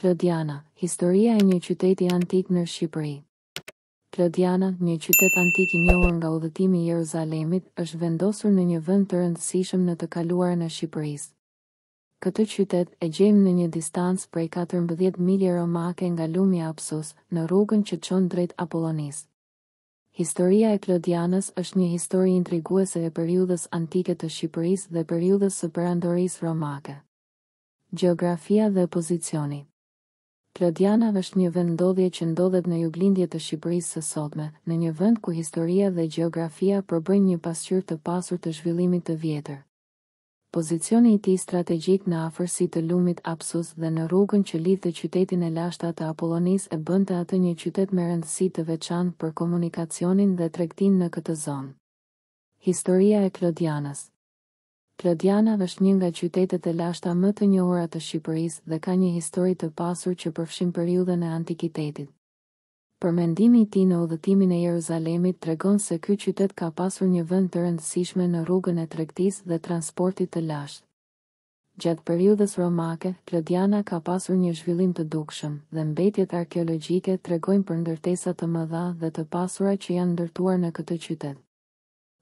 Klodiana, historia e një qyteti antik në Shqipëri. Klodiana, një qytet antik i njohur nga udhëtimi i Jeruzalemit, është vendosur në një vend të rëndësishëm në të kaluarën e Shqipërisë. Këtë qytet e gjejmë në një distancë prej katërmbëdhjetë milje romake nga lumi Apsus, në rrugën që çon drejt Apollonisë. Historia e Klodianës është një histori intriguese e periudhës antike të Shqipërisë dhe periudhës së Perandorisë Romake. Gjeografia dhe pozicioni Klodiana është një vendndodhje që ndodhet në juglindje të Shqipërisë së sotme, në një vend ku historia dhe gjeografia përbëjnë një pasqyrë të pasur të zhvillimit të vjetër. Pozicioni i tij strategjik në afërsi të lumit Apsus dhe në rrugën që lidhte qytetin e lashtë të Apollonisë e bënte atë një qytet me rëndësi të veçantë për komunikacionin dhe tregtinë në këtë zonë. Historia e Klodianës. Klodiana është një nga qytetet e lashta më të njohura të Shqipërisë dhe ka një histori të pasur që përfshin periudhën e antikitetit. Përmendimi i tij në udhëtimin e Jeruzalemit tregon se ky qytet ka pasur një vend të rëndësishme në rrugën e tregtisë dhe transportit të lashtë. Gjatë periudhës romake, Klodiana ka pasur një zhvillim të dukshëm, dhe mbetjet arkeologjike tregojnë për ndërtesa të mëdha dhe të pasura që janë ndërtuar në këtë qytet.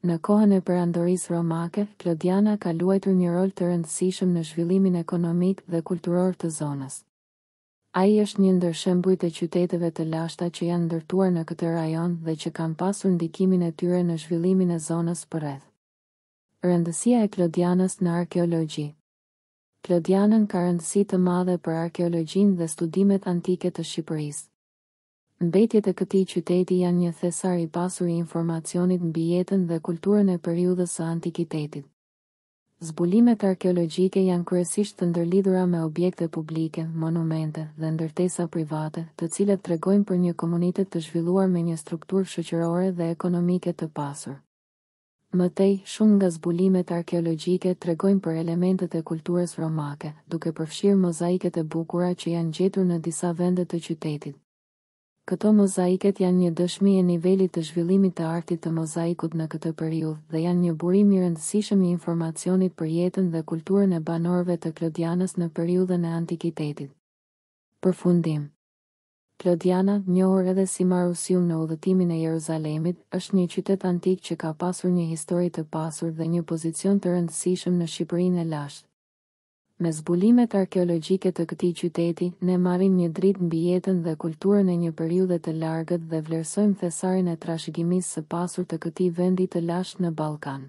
Në kohën e Perandorisë Romake, Klodiana ka luajtur një rol të rëndësishëm në zhvillimin ekonomik dhe kulturor të zonës. Ai është një ndër shembujt e qyteteve të lashta që janë ndërtuar në këtë rajon dhe që kanë pasur ndikimin e tyre në zhvillimin e zonës përreth. Rëndësia e Klodianës në arkeologji. Klodianën ka rëndësi të madhe për arkeologjinë dhe studimet antike të Shqipërisë. Mbetjet e këtij qyteti janë një thesar i pasur i informacionit mbi jetën dhe kulturën e periudhës së antikitetit. Zbulimet arkeologjike janë kryesisht të ndërlidhura me objekte publike, monumente, dhe ndërtesa private, të cilat tregojnë për një komunitet të zhvilluar me një strukturë shoqërore dhe ekonomike të pasur. Më tej, shumë nga zbulimet arkeologjike tregojnë për elementet e kulturës romake, duke përfshirë mozaiket e bukura që janë gjetur në disa vende të qytetit. Këto mozaiket janë një dëshmi e nivelit të zhvillimit të artit të mozaikut në këtë periudhë dhe janë një burim i rëndësishëm i informacionit për jetën dhe kulturën e banorëve të Klodianës në periudhën e antikitetit. Përfundim Klodiana, njohur edhe si Marusium në Udhëtimin e Jeruzalemit, është një qytet antik që ka pasur një histori të pasur dhe një pozicion të rëndësishëm në Shqipërinë e lashtë. Me zbulimet arkeologjike të këtij qyteti, ne marrim një dritë mbi jetën dhe kulturën e një periudhe të largët dhe vlerësojmë thesarin e trashëgimisë së pasur të këtij vendi të lashtë në Ballkan.